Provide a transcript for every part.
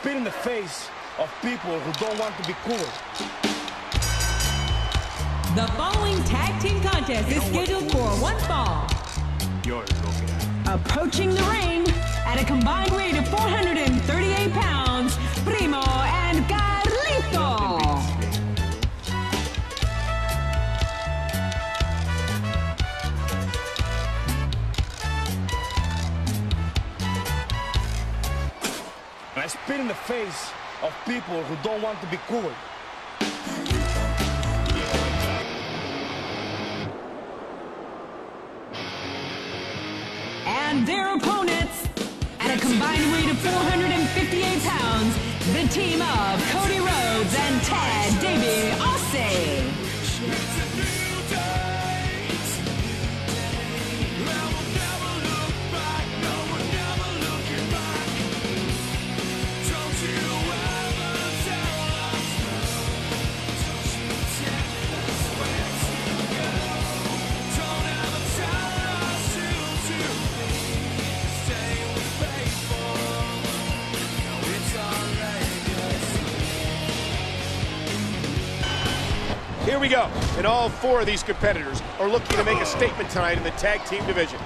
spit in the face of people who don't want to be cool. The following tag team contest is scheduled for one fall. You're looking at. Approaching the ring at a combined weight of 438 pounds, Primo and Carlito. Face of people who don't want to be cool. And their opponents at a combined weight of 458 pounds, the team of Cody Rhodes and Ted Here we go. And all four of these competitors are looking to make a statement tonight in the tag team division.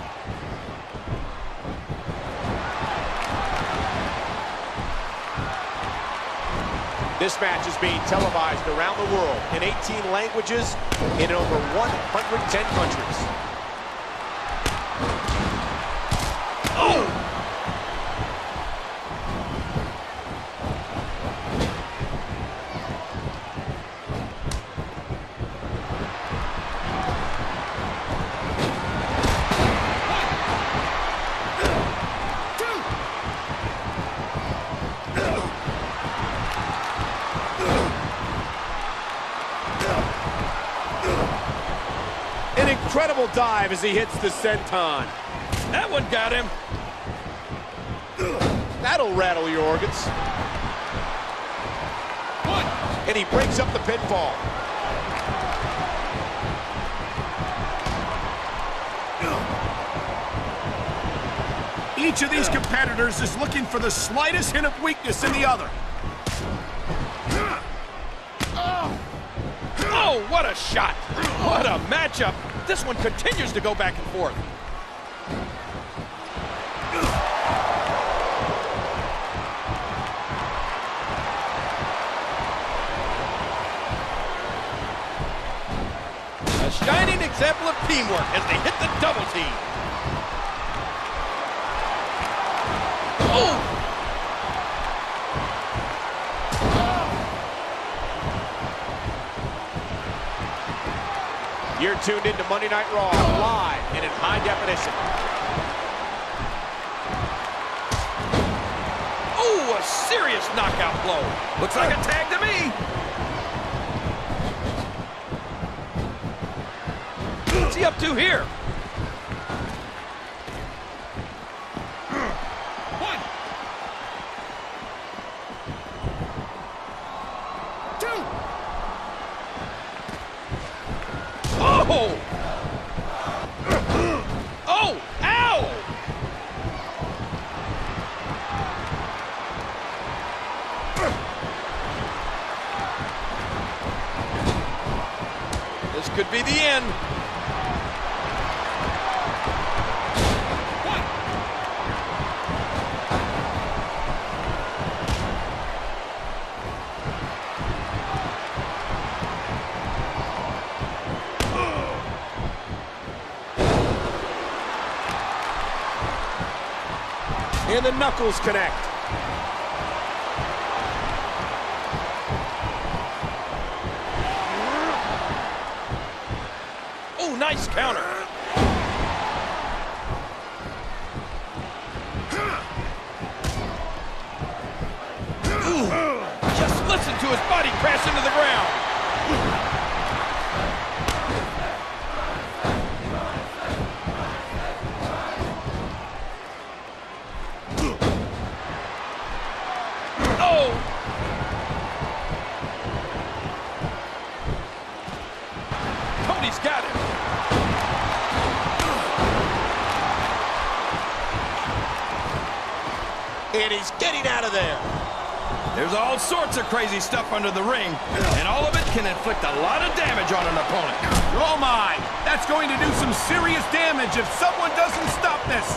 This match is being televised around the world in 18 languages in over 110 countries. Oh! An incredible dive as he hits the senton. That one got him. That'll rattle your organs. One. And he breaks up the pinfall. Each of these competitors is looking for the slightest hint of weakness in the other. Oh, what a shot. What a matchup. This one continues to go back and forth. A shining example of teamwork as they hit the double team. Oh! You're tuned into Monday Night Raw live and in high definition. Oh, a serious knockout blow. Looks like a tag to me. What's he up to here? One. Two. Oh! Oh! Ow! This could be the end. And the knuckles connect. Nice counter. Just listen to his body crash into the ground. Oh! And he's getting out of there. There's all sorts of crazy stuff under the ring, and all of it can inflict a lot of damage on an opponent. Oh my! That's going to do some serious damage if someone doesn't stop this!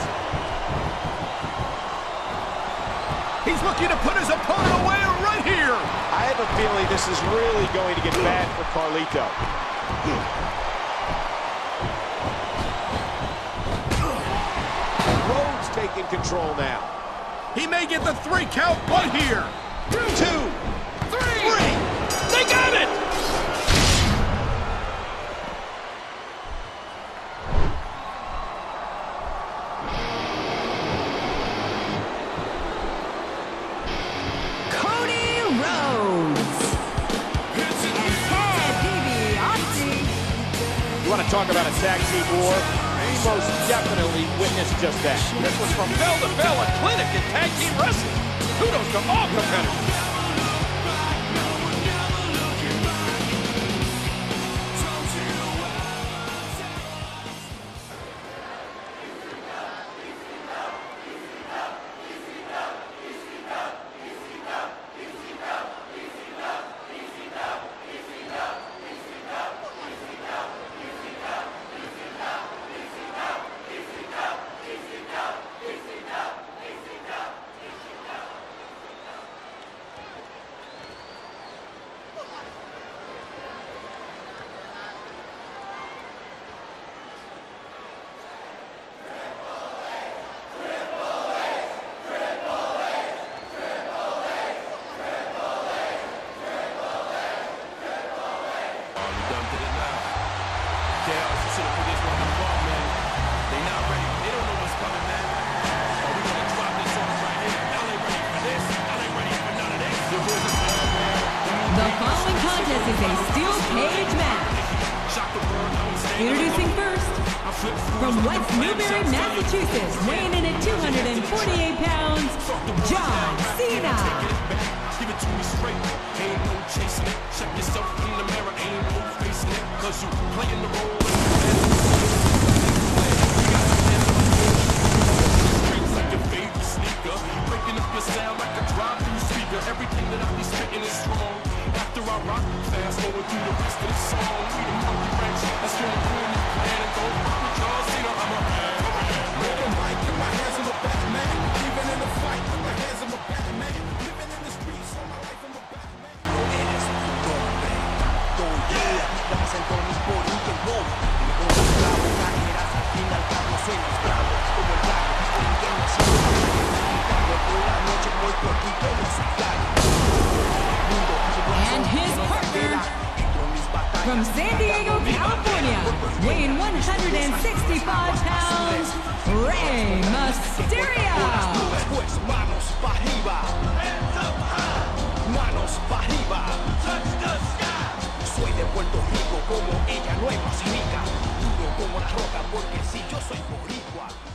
He's looking to put his opponent away right here! I have a feeling this is really going to get bad for Carlito. Rhodes taking control now. He may get the three count right here! Two, Three! They got it! Cody Rhodes. And Ted DiBiase. You want to talk about a tag team war? We most definitely witnessed just that. This was from bell to bell, a clinic in tag team wrestling. Kudos to all competitors. Contest is a steel cage match. Introducing first, from West Newbury, Massachusetts, weighing in at 248 pounds, John Cena. Give it to me straight, ain't no chasing it. Check yourself in the mirror, ain't no facing it. Cause you playing the role. And his partner, from San Diego, California, weighing 165 pounds, Rey Mysterio. Puerto Rico como ella no es más rica. Duro como la roca porque si yo soy boricua.